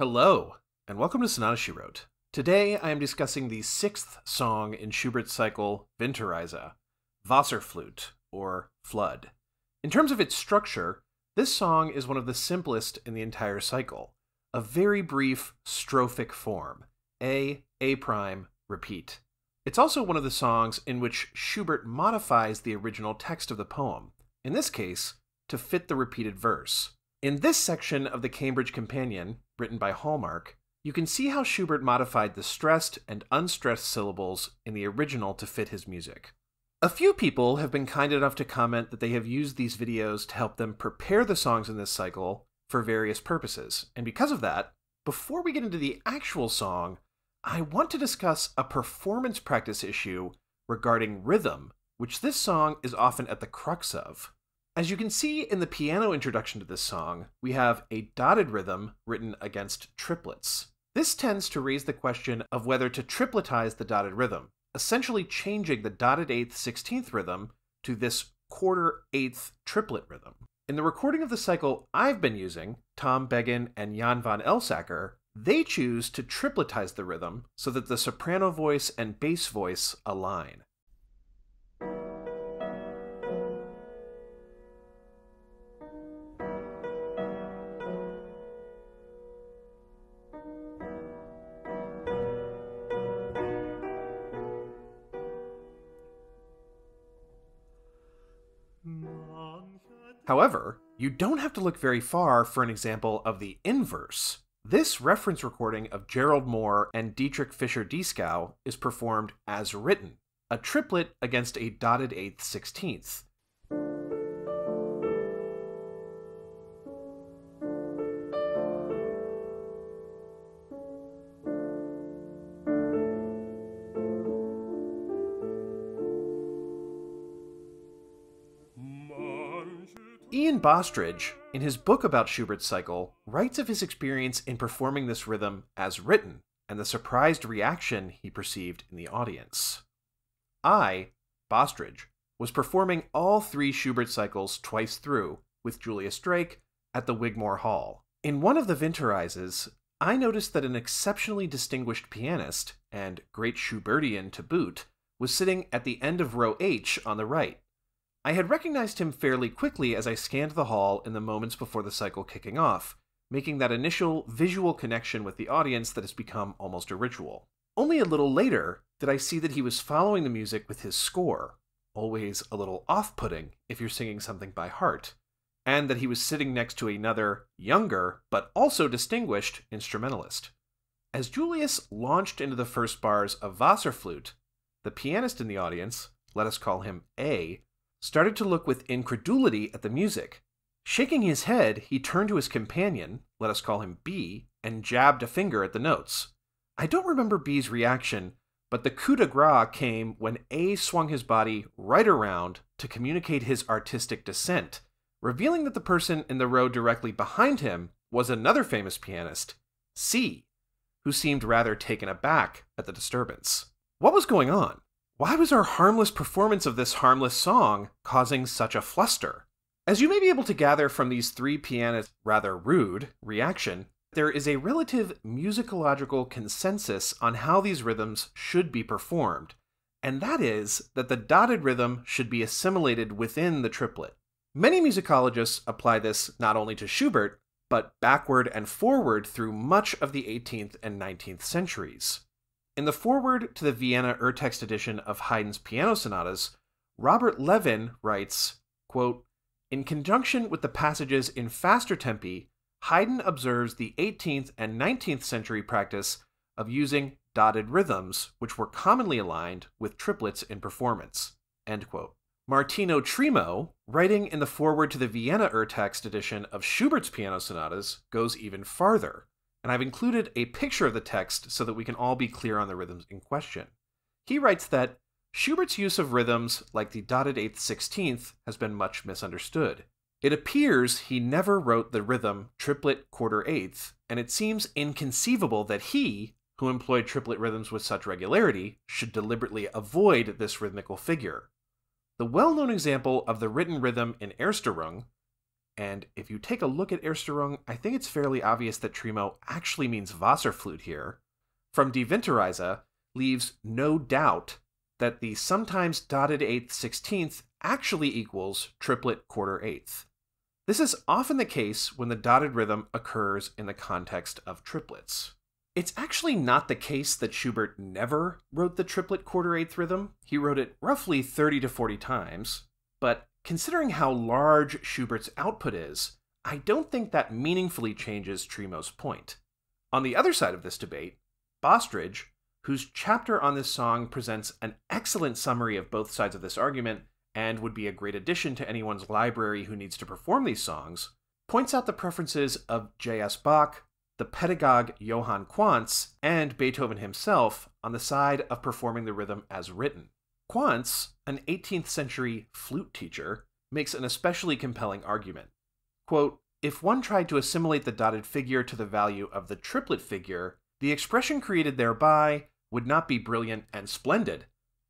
Hello, and welcome to Sonata She Wrote. Today I am discussing the sixth song in Schubert's cycle Winterreise, Wasserflut, or Flood. In terms of its structure, this song is one of the simplest in the entire cycle, a very brief strophic form A, A prime, repeat. It's also one of the songs in which Schubert modifies the original text of the poem, in this case, to fit the repeated verse. In this section of the Cambridge Companion, written by Hallmark, you can see how Schubert modified the stressed and unstressed syllables in the original to fit his music. A few people have been kind enough to comment that they have used these videos to help them prepare the songs in this cycle for various purposes, and because of that, before we get into the actual song, I want to discuss a performance practice issue regarding rhythm, which this song is often at the crux of. As you can see in the piano introduction to this song, we have a dotted rhythm written against triplets. This tends to raise the question of whether to tripletize the dotted rhythm, essentially changing the dotted eighth sixteenth rhythm to this quarter eighth triplet rhythm. In the recording of the cycle I've been using, Tom Beghin and Jan van Elsacker, they choose to tripletize the rhythm so that the soprano voice and bass voice align. However, you don't have to look very far for an example of the inverse. This reference recording of Gerald Moore and Dietrich Fischer-Dieskau is performed as written, a triplet against a dotted eighth sixteenth. Bostridge, in his book about Schubert's cycle, writes of his experience in performing this rhythm as written and the surprised reaction he perceived in the audience. I, Bostridge, was performing all three Schubert cycles twice through with Julius Drake at the Wigmore Hall. In one of the Winterreises, I noticed that an exceptionally distinguished pianist, and great Schubertian to boot, was sitting at the end of row H on the right. I had recognized him fairly quickly as I scanned the hall in the moments before the cycle kicking off, making that initial visual connection with the audience that has become almost a ritual. Only a little later did I see that he was following the music with his score, always a little off putting if you're singing something by heart, and that he was sitting next to another, younger, but also distinguished instrumentalist. As Julius launched into the first bars of Wasserflut, the pianist in the audience, let us call him A, started to look with incredulity at the music. Shaking his head, he turned to his companion, let us call him B, and jabbed a finger at the notes. I don't remember B's reaction, but the coup de grace came when A swung his body right around to communicate his artistic dissent, revealing that the person in the row directly behind him was another famous pianist, C, who seemed rather taken aback at the disturbance. What was going on? Why was our harmless performance of this harmless song causing such a fluster? As you may be able to gather from these three pianists' rather rude reaction, there is a relative musicological consensus on how these rhythms should be performed, and that is that the dotted rhythm should be assimilated within the triplet. Many musicologists apply this not only to Schubert, but backward and forward through much of the 18th and 19th centuries. In the foreword to the Vienna Urtext edition of Haydn's piano sonatas, Robert Levin writes, quote, In conjunction with the passages in faster tempi, Haydn observes the 18th and 19th century practice of using dotted rhythms, which were commonly aligned with triplets in performance. Martino Trimo, writing in the foreword to the Vienna Urtext edition of Schubert's piano sonatas, goes even farther and I've included a picture of the text so that we can all be clear on the rhythms in question. He writes that Schubert's use of rhythms like the dotted eighth sixteenth has been much misunderstood. It appears he never wrote the rhythm triplet quarter eighth, and it seems inconceivable that he, who employed triplet rhythms with such regularity, should deliberately avoid this rhythmical figure. The well known example of the written rhythm in Erstarrung, And if you take a look at Erstarrung, I think it's fairly obvious that Trimo actually means Wasserflute here. From Die Winterreise leaves no doubt that the sometimes dotted eighth sixteenth actually equals triplet quarter eighth. This is often the case when the dotted rhythm occurs in the context of triplets. It's actually not the case that Schubert never wrote the triplet quarter eighth rhythm. He wrote it roughly 30 to 40 times, but considering how large Schubert's output is, I don't think that meaningfully changes Trimo's point. On the other side of this debate, Bostridge, whose chapter on this song presents an excellent summary of both sides of this argument and would be a great addition to anyone's library who needs to perform these songs, points out the preferences of J.S. Bach, the pedagogue Johann Quantz, and Beethoven himself on the side of performing the rhythm as written. Quantz, an 18th century flute teacher, makes an especially compelling argument. Quote, if one tried to assimilate the dotted figure to the value of the triplet figure, the expression created thereby would not be brilliant and splendid,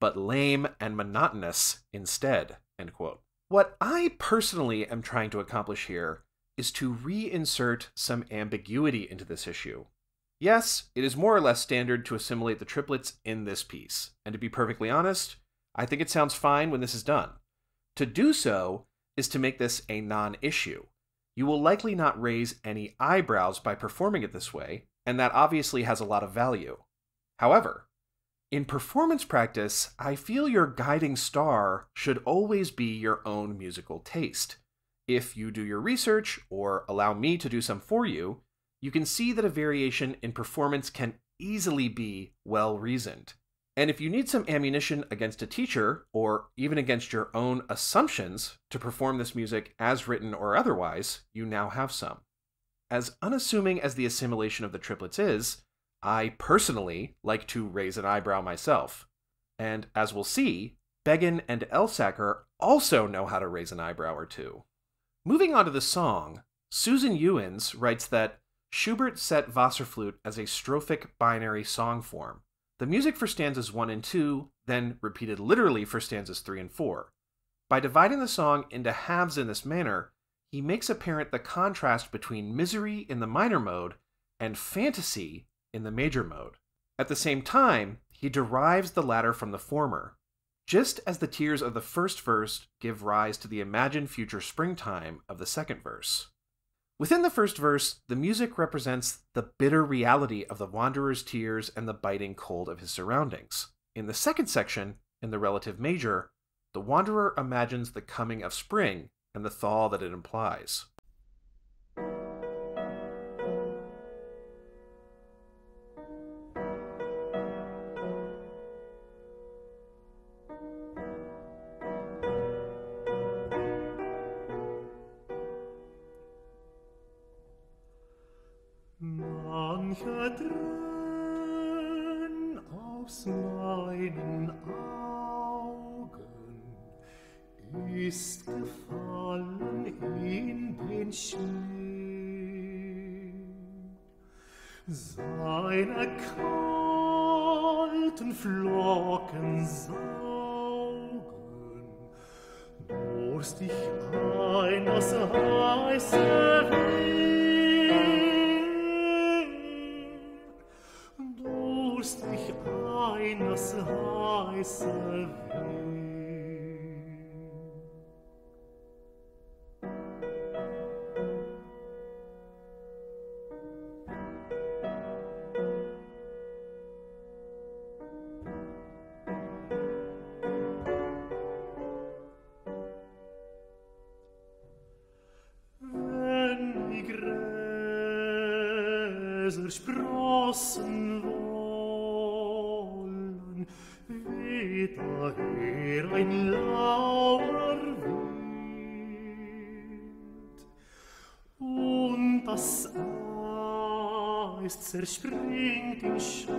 but lame and monotonous instead. End quote. What I personally am trying to accomplish here is to reinsert some ambiguity into this issue. Yes, it is more or less standard to assimilate the triplets in this piece, and to be perfectly honest, I think it sounds fine when this is done. To do so is to make this a non issue. You will likely not raise any eyebrows by performing it this way, and that obviously has a lot of value. However, in performance practice, I feel your guiding star should always be your own musical taste. If you do your research, or allow me to do some for you, you can see that a variation in performance can easily be well reasoned. And if you need some ammunition against a teacher, or even against your own assumptions to perform this music as written or otherwise, you now have some. As unassuming as the assimilation of the triplets is, I personally like to raise an eyebrow myself. And as we'll see, Beghin and Elsacker also know how to raise an eyebrow or two. Moving on to the song, Susan Youens writes that Schubert set Wasserflute as a strophic binary song form. The music for stanzas 1 and 2, then repeated literally for stanzas 3 and 4. By dividing the song into halves in this manner, he makes apparent the contrast between misery in the minor mode and fantasy in the major mode. At the same time, he derives the latter from the former, just as the tears of the first verse give rise to the imagined future springtime of the second verse. Within the first verse, the music represents the bitter reality of the wanderer's tears and the biting cold of his surroundings. In the second section, in the relative major, the wanderer imagines the coming of spring and the thaw that it implies. mancher Tränen aus meinen Augen ist gefallen in den Schnee. Seine kalten Flocken saugen, durstig ein, das heiße Wind. gläser sprossen wollen weht er daher ein lauer wind. Und das Eis zerspringt in Schollen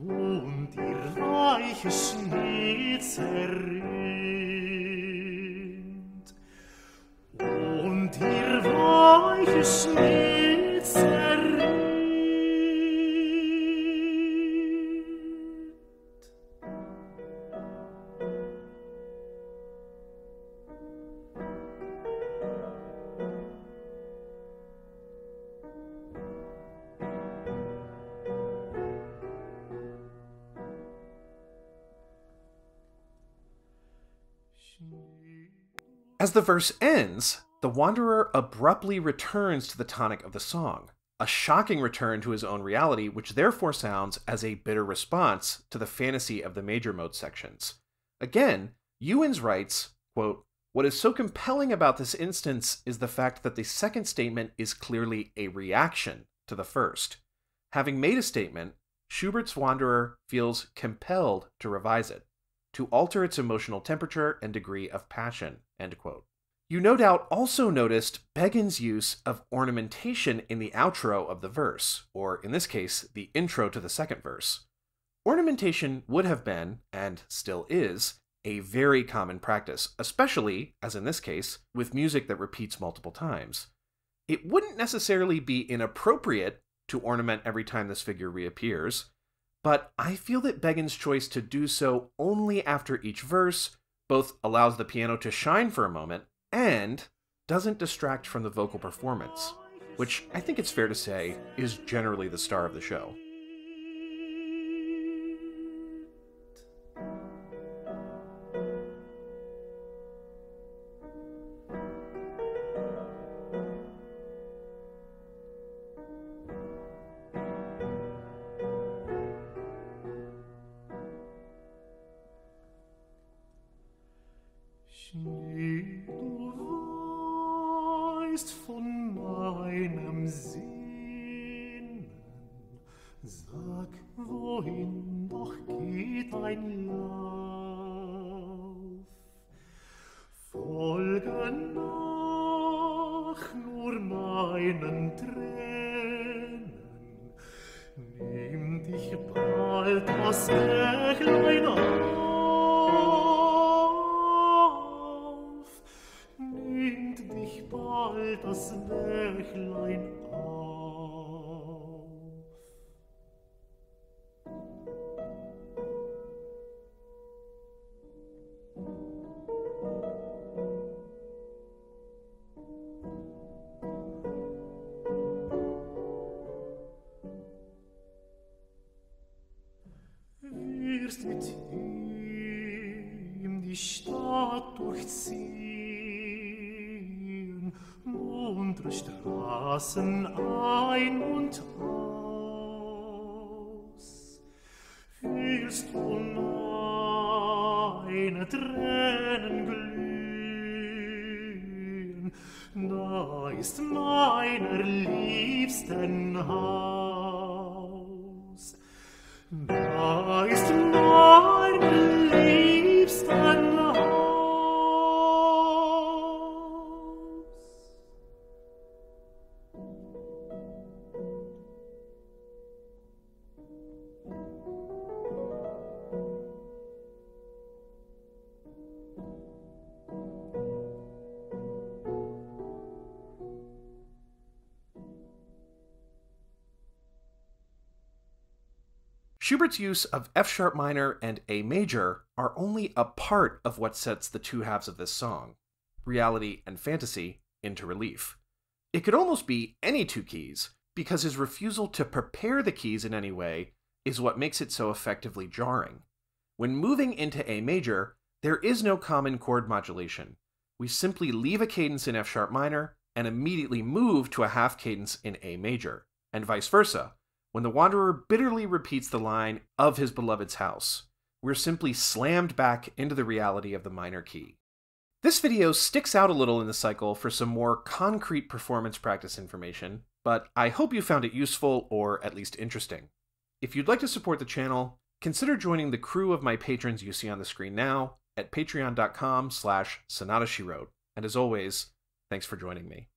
und die reiche Schnee zerrinnt. Und ihr weiche Schnee As the verse ends, the wanderer abruptly returns to the tonic of the song, a shocking return to his own reality, which therefore sounds as a bitter response to the fantasy of the major mode sections. Again, Youens writes, quote, What is so compelling about this instance is the fact that the second statement is clearly a reaction to the first. Having made a statement, Schubert's Wanderer feels compelled to revise it, to alter its emotional temperature and degree of passion. You no doubt also noticed Beghin's use of ornamentation in the outro of the verse, or in this case, the intro to the second verse. Ornamentation would have been, and still is, a very common practice, especially, as in this case, with music that repeats multiple times. It wouldn't necessarily be inappropriate to ornament every time this figure reappears, but I feel that Beghin's choice to do so only after each verse both allows the piano to shine for a moment and doesn't distract from the vocal performance, which I think it's fair to say is generally the star of the show. Sag, wohin doch geht dein Lauf? Folge nach nur meinen Tränen, nimm dich bald das Bächlein auf. Nimm dich bald das Bächlein auf. unsere Straßen ein und aus. Fühlst du meine Tränen glühen, da ist meiner Liebsten Haus. Da ist Schubert's use of F sharp minor and A major are only a part of what sets the two halves of this song, reality and fantasy, into relief. It could almost be any two keys, because his refusal to prepare the keys in any way is what makes it so effectively jarring. When moving into A major, there is no common chord modulation. We simply leave a cadence in F sharp minor and immediately move to a half cadence in A major, and vice versa, when the wanderer bitterly repeats the line of his beloved's house. We're simply slammed back into the reality of the minor key. This video sticks out a little in the cycle for some more concrete performance practice information, but I hope you found it useful or at least interesting. If you'd like to support the channel, consider joining the crew of my patrons you see on the screen now at patreon.com slash sonata she wrote. And as always, thanks for joining me.